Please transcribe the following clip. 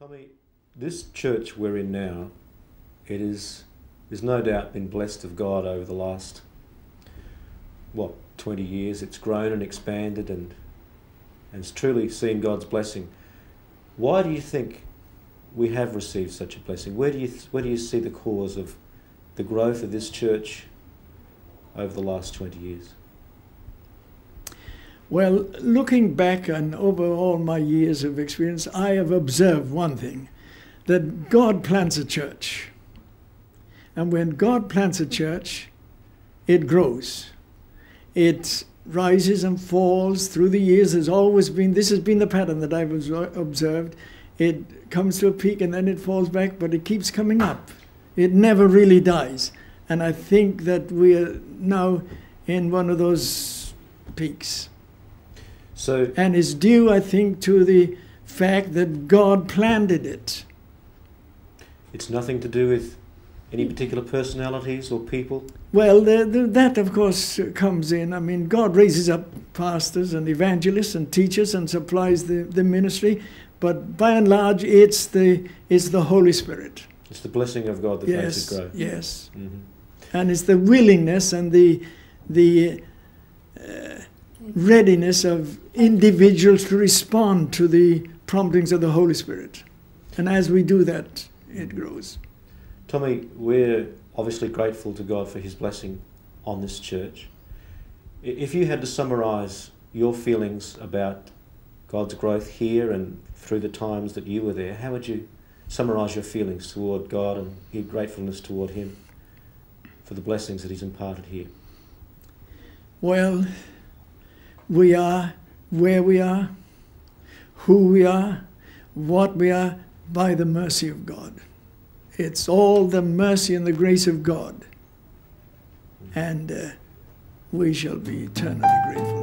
Tommy, this church we're in now, it is, there's no doubt been blessed of God over the last, what, 20 years. It's grown and expanded and, and it's truly seen God's blessing. Why do you think we have received such a blessing? Where do you, where do you see the cause of the growth of this church over the last 20 years? Well, looking back and over all my years of experience, I have observed one thing that God plants a church. And when God plants a church, it grows. It rises and falls through the years. There's always been, this has been the pattern that I've observed. It comes to a peak and then it falls back, but it keeps coming up. It never really dies. And I think that we're now in one of those peaks. So, and is due, I think, to the fact that God planted it. It's nothing to do with any particular personalities or people? Well, the, the, that of course comes in. I mean, God raises up pastors and evangelists and teachers and supplies the, the ministry, but by and large, it's the, it's the Holy Spirit. It's the blessing of God that yes, makes it grow. Yes. Mm-hmm. And it's the willingness and the, the uh, readiness of individuals to respond to the promptings of the Holy Spirit. And as we do that, it grows. Tommy, we're obviously grateful to God for his blessing on this church. If you had to summarize your feelings about God's growth here and through the times that you were there, how would you summarize your feelings toward God and your gratefulness toward him for the blessings that he's imparted here? Well, we are where we are, who we are, what we are, by the mercy of God. It's all the mercy and the grace of God. And uh, we shall be eternally grateful.